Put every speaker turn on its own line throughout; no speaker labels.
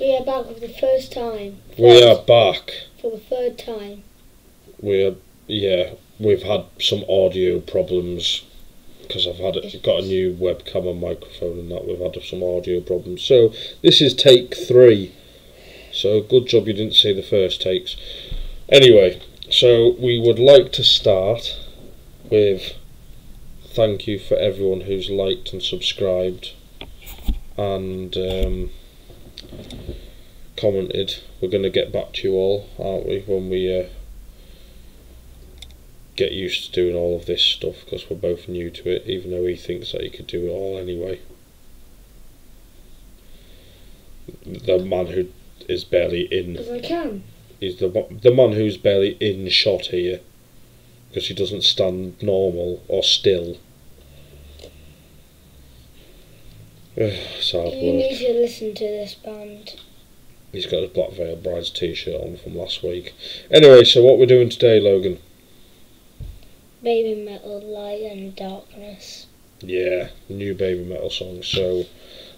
We are back for the first time.
We are back.
For the third time.
We are, yeah, we've had some audio problems because I've had it, got a new webcam and microphone and that. We've had some audio problems. So this is take three. So good job you didn't see the first takes. Anyway, so we would like to start with thank you for everyone who's liked and subscribed and um, commented. We're going to get back to you all, aren't we, when we uh, get used to doing all of this stuff because we're both new to it, even though he thinks that he could do it all anyway. The man who is barely in
Because I can.
is the the man who's barely in shot here because he doesn't stand normal or still. It's hard
You need to listen to this band.
He's got his Black Veil Brides t-shirt on from last week. Anyway, so what we're doing today, Logan?
Baby Metal, Light and Darkness.
Yeah, new baby metal song. So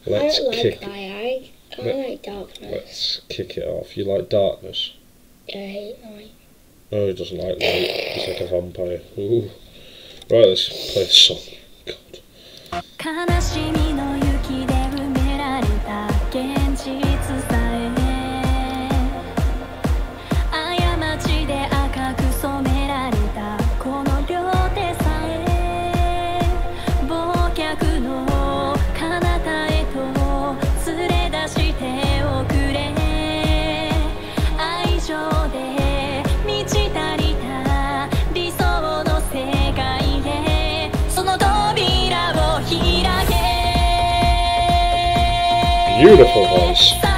let's
I don't like
kick
Light. I, I
Let-
like Darkness.
let's kick it off. You like darkness?
I hate Light.
Oh, he doesn't like light. He's like a vampire. Ooh. Right, let's play the song. God. Beautiful voice.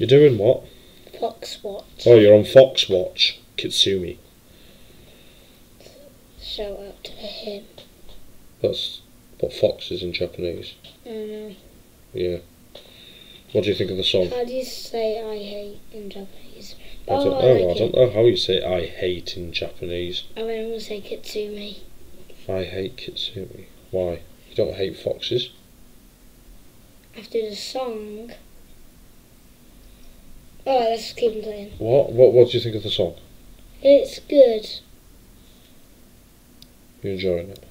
You're doing what?
Fox Watch.
Oh, you're on Fox Watch. Kitsune.
Shout out to him.
That's what Fox is in Japanese.
I know.
Yeah. What do you think of the song?
How do you say I hate in Japanese?
I don't
Oh,
know.
I
don't know how you say I hate in Japanese.
I want to say Kitsune.
I hate Kitsune. Why? You don't hate foxes?
After the song. Alright, let's keep on playing.
What? What? What do you think of the song?
It's good.
You're enjoying it?「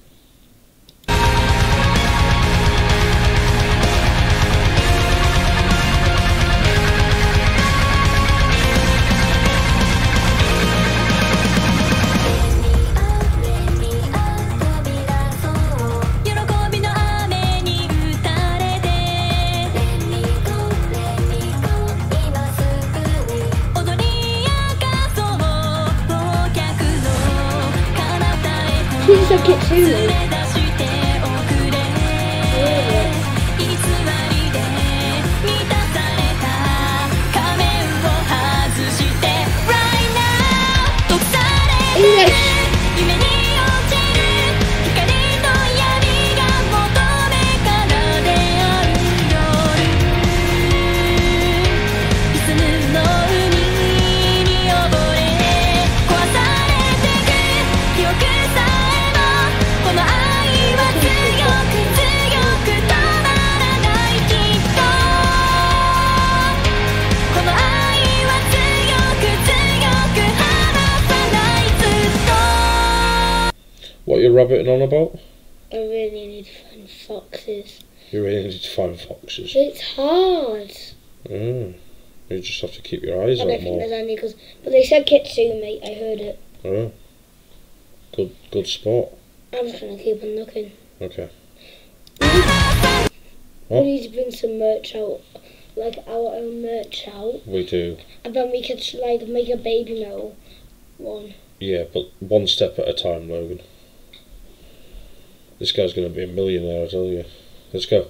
と
She's a
What you rabbiting on about?
I really need to find foxes.
You really need to find foxes.
It's hard.
Mm. You just have to keep your eyes
I don't think
more.
there's any because, but they said Kitsune. I heard it.
Oh. Good, good spot.
I'm just gonna keep on looking.
Okay. What?
We need to bring some merch out, like our own merch out,
We do.
and then we could like make a baby metal one.
Yeah, but one step at a time, Logan. This guy's going to be a millionaire, I tell you. Let's go.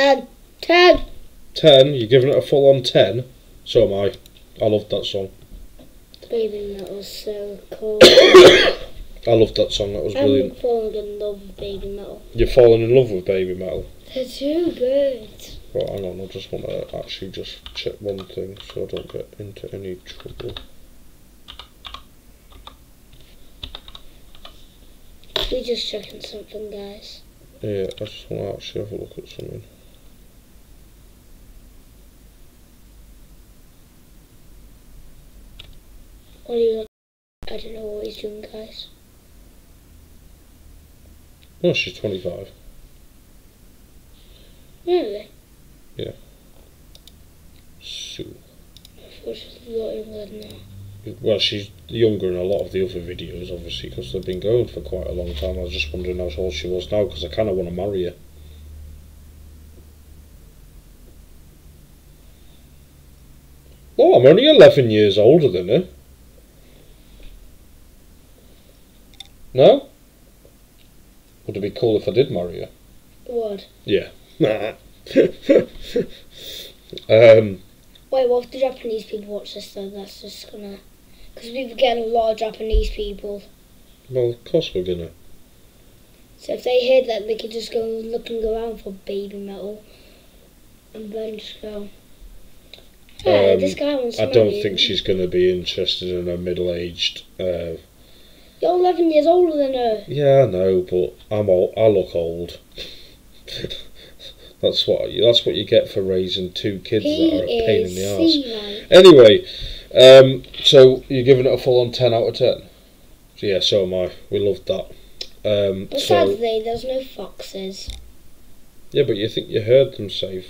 Ten, ten.
10, you're giving it a full on 10? So am I. I loved that song.
Baby that was so cool.
I loved that song, that was
I'm
brilliant.
falling in love with baby metal.
You're falling in love with Baby Metal.
They're too good.
Well, hang on, I just want to actually just check one thing so I don't get into any trouble.
We're just checking something, guys.
Yeah, I just want to actually have a look at something.
What you? I don't know what he's doing, guys.
No, she's 25.
Really? Yeah.
Sue.
I thought she was a lot younger than that.
Well, she's younger in a lot of the other videos, obviously, because they've been going for quite a long time. I was just wondering how old she was now, because I kind of want to marry her. Oh, I'm only 11 years older than her. No? Would it be cool if I did marry you?
What?
Yeah. um,
Wait, what if the Japanese people watch this though? That's just gonna. Because we've getting a lot of Japanese people.
well, of course we're gonna.
So if they hear that, they could just go looking around for baby metal. And then just go. Hey,
Um,
this guy wants
I don't think she's going to be interested in a middle-aged. Uh,
You're 11 years older than her.
yeah, I know, but I'm old. I look old. that's what that's what you get for raising two kids
He
that are a pain in the ass. Anyway, um, so you're giving it a full-on ten out of ten. So yeah, so am I. We loved that. Um,
Besides,
so
they there's no foxes.
yeah, but you think you heard them say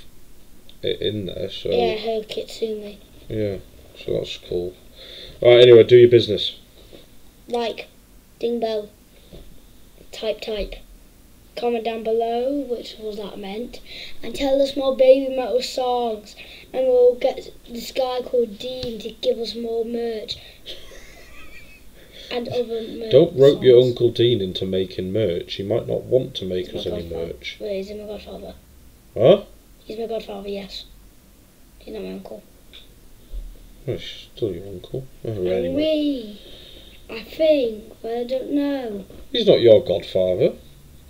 it in there, so
Yeah, her Kitsune.
yeah, so that's cool. All right, anyway, do your business.
Like, ding bell. Type type. Comment down below which was that meant, and tell us more baby metal songs, and we'll get this guy called Dean to give us more merch. And other merch.
Don't rope your. Uncle Dean into making merch. He might not want to make
He's
us any merch.
Wait, is he my godfather?
Huh?
He's my godfather, yes. He's not my uncle.
Well, he's still your uncle. Oh, anyway.
I think, but I don't know.
He's not your godfather.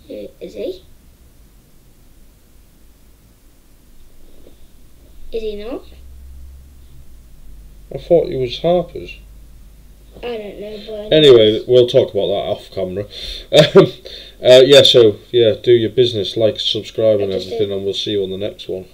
Is he? Is he not?
I thought he was Harper's.
I don't know, but
Anyway, we'll talk about that off camera. Um, uh, yeah, so, yeah, do your business, like, subscribe, and everything, and we'll see you on the next one.